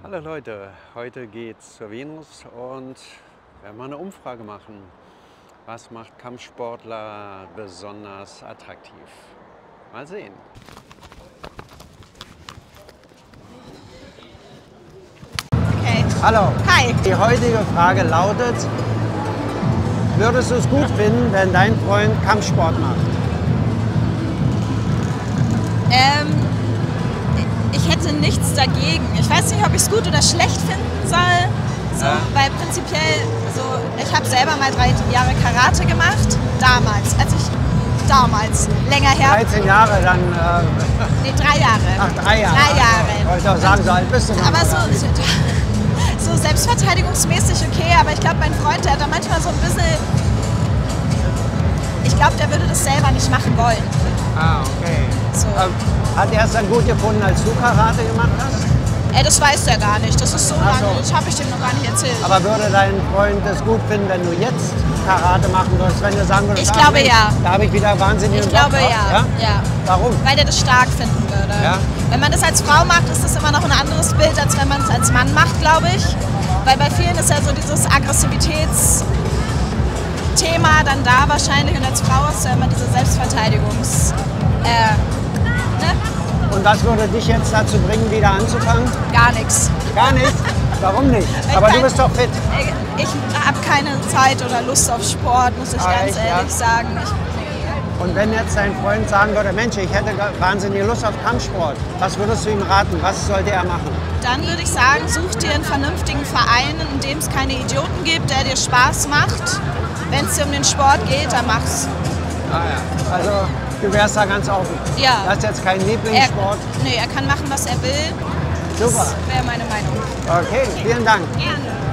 Hallo Leute, heute geht's zur Venus und wir werden mal eine Umfrage machen. Was macht Kampfsportler besonders attraktiv? Mal sehen. Okay. Hallo. Hi. Die heutige Frage lautet, würdest du es gut finden, wenn dein Freund Kampfsport macht? Nichts dagegen. Ich weiß nicht, ob ich es gut oder schlecht finden soll. So, Ja. Weil prinzipiell, so, ich habe selber mal drei Jahre Karate gemacht. Damals, als ich damals, länger her. 13 Jahre, dann äh, Nee, drei Jahre. ach, drei Jahre. Drei Jahre. Wollte ich auch sagen, so alt bist du noch. Aber so, so selbstverteidigungsmäßig okay, aber ich glaube, mein Freund, der hat da manchmal so ein bisschen. Ich glaube, der würde das selber nicht machen wollen. Ah, okay. So. Ähm, hat er es dann gut gefunden, als du Karate gemacht hast? Ey, das weiß der gar nicht. Das ist so Ach so. lange, das habe ich dem noch gar nicht erzählt. Aber würde dein Freund es gut finden, wenn du jetzt Karate machen würdest, wenn du sagen würdest, Ich ah, glaube, ja. Da habe ich wieder wahnsinnig Ich glaube ja. ja. Warum? Weil der das stark finden würde. Ja. Wenn man das als Frau macht, ist das immer noch ein anderes Bild, als wenn man es als Mann macht, glaube ich. Weil bei vielen ist ja so dieses Aggressivitätsthema dann da wahrscheinlich und als Frau ist ja immer diese Selbstverteidigungs... Äh, ne? Und was würde dich jetzt dazu bringen, wieder anzufangen? Gar nichts. Gar nicht. Warum nicht? Ich Aber du bist doch fit. Ich habe keine Zeit oder Lust auf Sport, muss ich Ah, ganz echt, ja? ehrlich sagen. Ich, Und wenn jetzt dein Freund sagen würde, Mensch, ich hätte wahnsinnige Lust auf Kampfsport, was würdest du ihm raten? Was sollte er machen? Dann würde ich sagen, such dir einen vernünftigen Verein, in dem es keine Idioten gibt, der dir Spaß macht. Wenn es dir um den Sport geht, dann mach's. Also du wärst da ganz offen. Ja. Du hast jetzt keinen Er, Lieblingssport. nee, er kann machen, was er will. Super. Das wäre meine Meinung. Okay, vielen Dank. Gerne.